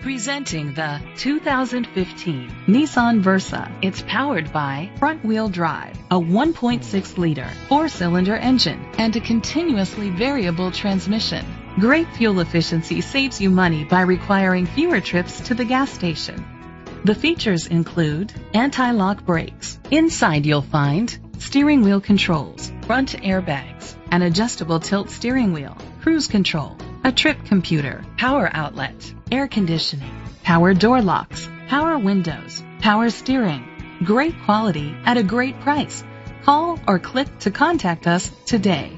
Presenting the 2015 Nissan Versa. It's powered by front-wheel drive, a 1.6-liter four-cylinder engine, and a continuously variable transmission. Great fuel efficiency saves you money by requiring fewer trips to the gas station. The features include anti-lock brakes. Inside you'll find steering wheel controls, front airbags, an adjustable tilt steering wheel, cruise control, a trip computer, power outlet, air conditioning, power door locks, power windows, power steering. Great quality at a great price. Call or click to contact us today.